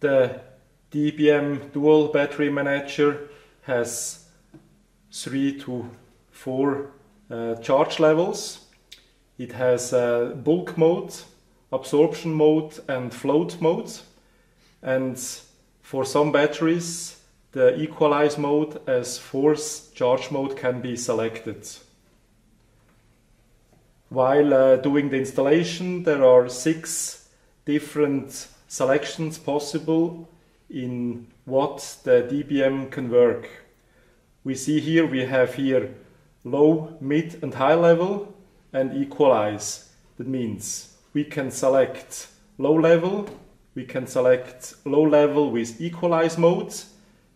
The DBM Dual Battery Manager has three to four uh, charge levels. It has uh, bulk mode, absorption mode and float mode. And for some batteries, the equalize mode as force charge mode can be selected. While uh, doing the installation, there are six different selections possible in what the DBM can work. We see here, we have here low, mid and high level and equalize. That means we can select low level, we can select low level with equalize mode,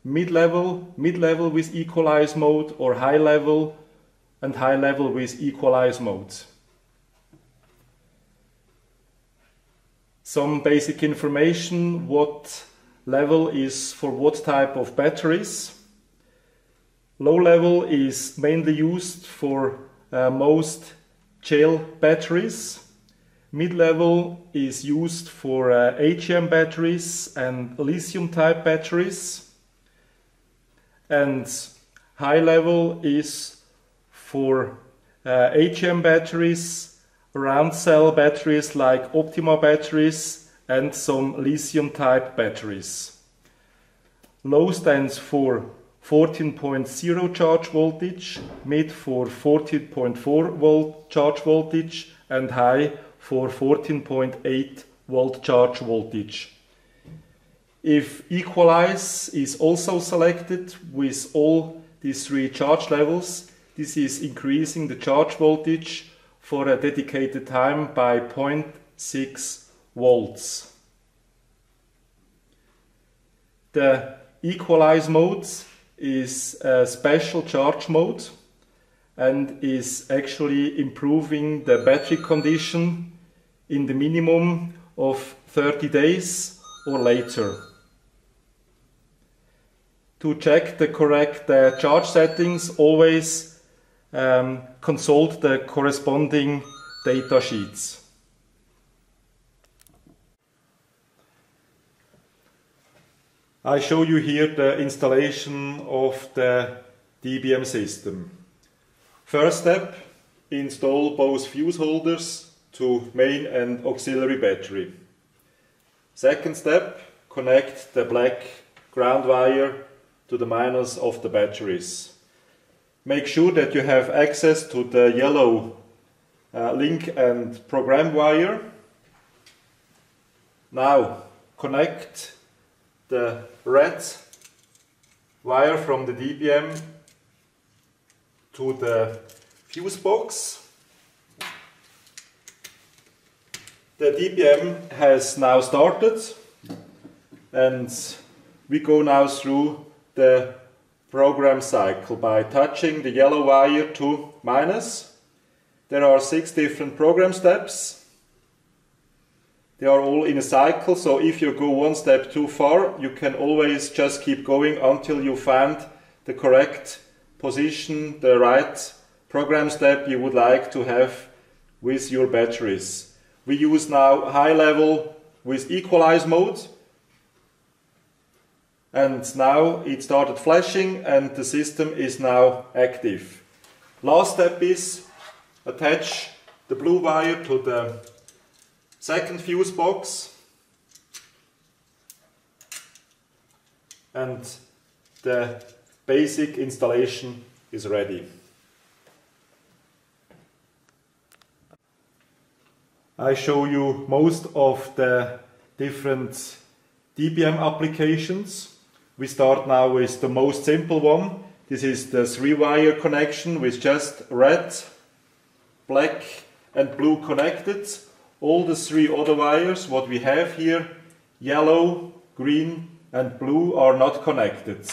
mid level, mid level with equalize mode or high level and high level with equalize mode. Some basic information, what level is for what type of batteries. Low level is mainly used for uh, most gel batteries. Mid level is used for uh, AGM batteries and lithium type batteries. And high level is for uh, AGM batteries, round cell batteries like Optima batteries and some lithium type batteries. Low stands for 14.0 charge voltage, mid for 14.4 volt charge voltage, and high for 14.8 volt charge voltage. If equalize is also selected with all these three charge levels, this is increasing the charge voltage for a dedicated time by 0.6 volts. The equalize mode is a special charge mode and is actually improving the battery condition in the minimum of 30 days or later. To check the correct uh, charge settings, always um, consult the corresponding data sheets. I show you here the installation of the DBM system. First step, install both fuse holders to main and auxiliary battery. Second step, connect the black ground wire to the minus of the batteries. Make sure that you have access to the yellow uh, link and program wire. Now connect the red wire from the DBM to the fuse box. The DBM has now started and we go now through the program cycle by touching the yellow wire to minus. There are six different program steps they are all in a cycle, so if you go one step too far, you can always just keep going until you find the correct position, the right program step you would like to have with your batteries. We use now high level with equalize mode. And now it started flashing and the system is now active. Last step is attach the blue wire to the Second fuse box and the basic installation is ready. I show you most of the different DBM applications. We start now with the most simple one. This is the three-wire connection with just red, black and blue connected all the three other wires, what we have here, yellow, green and blue are not connected.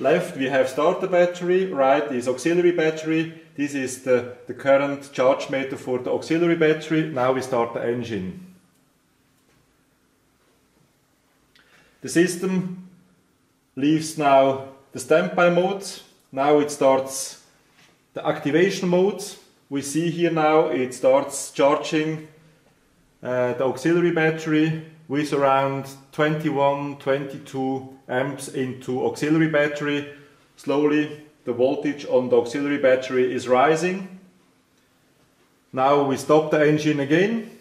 Left we have starter battery, right is auxiliary battery. This is the, the current charge meter for the auxiliary battery. Now we start the engine. The system leaves now the standby mode. Now it starts the activation mode, we see here now it starts charging uh, the auxiliary battery with around 21, 22 amps into auxiliary battery. Slowly the voltage on the auxiliary battery is rising. Now we stop the engine again.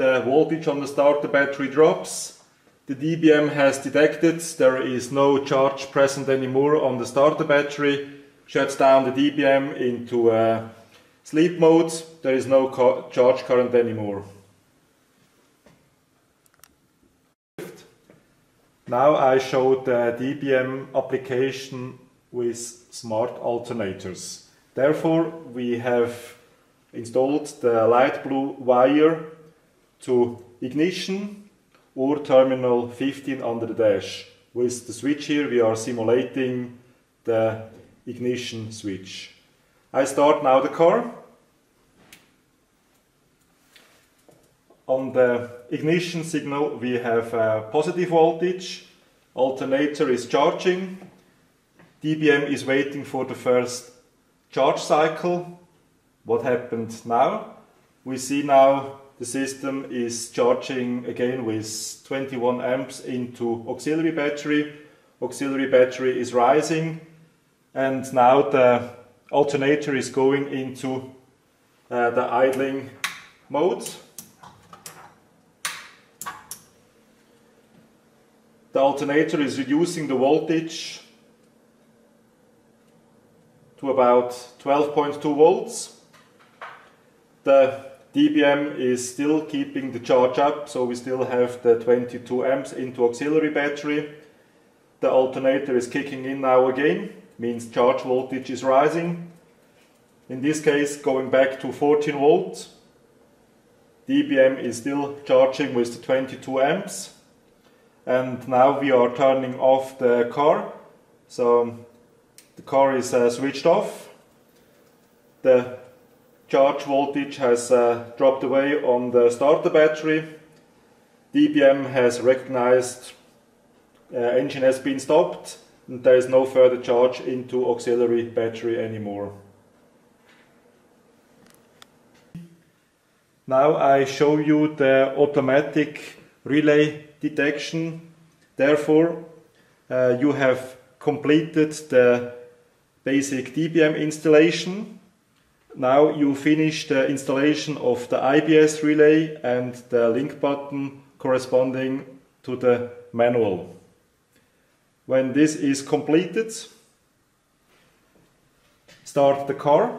The voltage on the starter battery drops. The DBM has detected there is no charge present anymore on the starter battery. Shuts down the DBM into sleep mode. There is no charge current anymore. Now I showed the DBM application with smart alternators. Therefore, we have installed the light blue wire to ignition or terminal 15 under the dash. With the switch here, we are simulating the ignition switch. I start now the car. On the ignition signal we have a positive voltage, alternator is charging, DBM is waiting for the first charge cycle. What happened now? We see now the system is charging again with 21 amps into auxiliary battery. Auxiliary battery is rising and now the alternator is going into uh, the idling mode. The alternator is reducing the voltage to about 12.2 volts. The DBM is still keeping the charge up, so we still have the 22 amps into auxiliary battery. The alternator is kicking in now again, means charge voltage is rising. In this case, going back to 14 volts. DBM is still charging with the 22 amps and now we are turning off the car so the car is uh, switched off the charge voltage has uh, dropped away on the starter battery DBM has recognized uh, engine has been stopped and there is no further charge into auxiliary battery anymore now I show you the automatic relay detection. Therefore, uh, you have completed the basic DBM installation. Now you finish the installation of the IBS relay and the link button corresponding to the manual. When this is completed, start the car.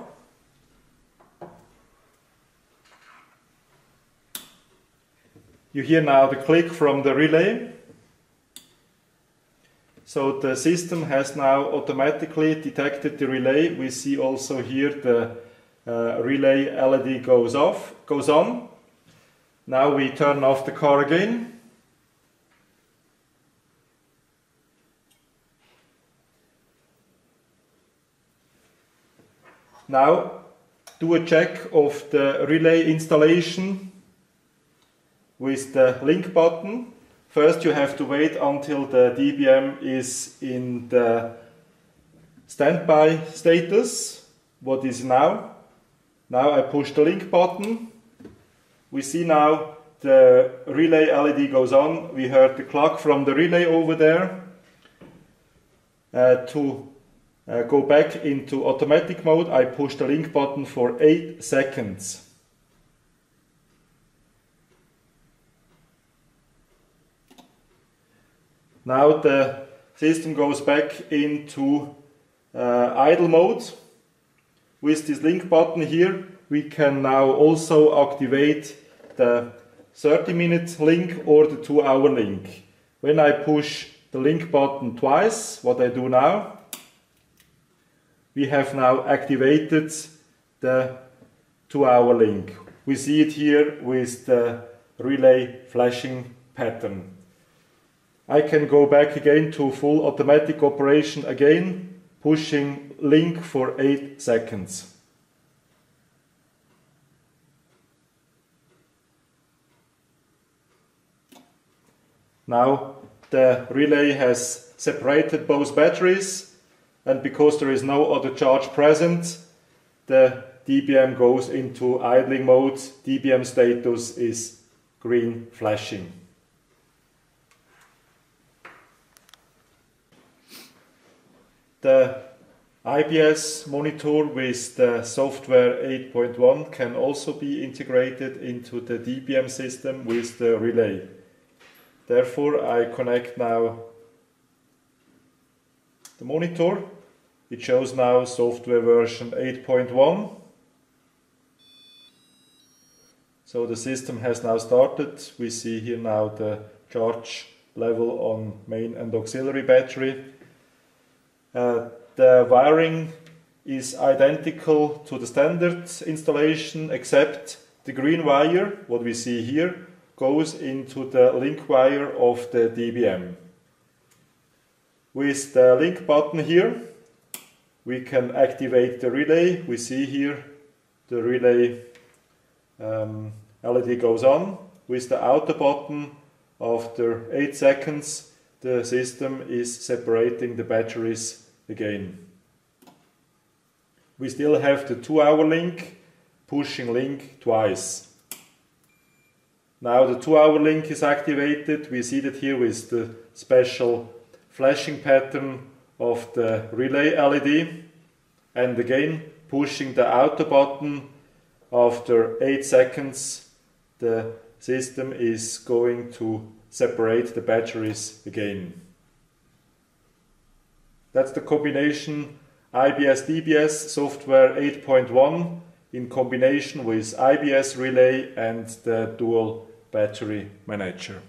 You hear now the click from the relay. So the system has now automatically detected the relay. We see also here the uh, relay LED goes off, goes on. Now we turn off the car again. Now do a check of the relay installation with the link button. First you have to wait until the DBM is in the standby status. What is now? Now I push the link button. We see now the relay LED goes on. We heard the clock from the relay over there. Uh, to uh, go back into automatic mode, I push the link button for 8 seconds. Now the system goes back into uh, idle mode. With this link button here, we can now also activate the 30 minute link or the 2 hour link. When I push the link button twice, what I do now, we have now activated the 2 hour link. We see it here with the relay flashing pattern. I can go back again to full automatic operation again, pushing link for 8 seconds. Now the relay has separated both batteries and because there is no other charge present, the DBM goes into idling mode, DBM status is green flashing. The IBS monitor with the software 8.1 can also be integrated into the DBM system with the relay. Therefore, I connect now the monitor. It shows now software version 8.1. So the system has now started. We see here now the charge level on main and auxiliary battery. Uh, the wiring is identical to the standard installation except the green wire, what we see here, goes into the link wire of the DBM. With the link button here, we can activate the relay. We see here the relay um, LED goes on. With the auto button, after 8 seconds, the system is separating the batteries again. We still have the 2 hour link, pushing link twice. Now the 2 hour link is activated. We see that here with the special flashing pattern of the relay LED. And again, pushing the auto button after 8 seconds, the system is going to separate the batteries again. That's the combination IBS DBS software 8.1 in combination with IBS relay and the dual battery manager.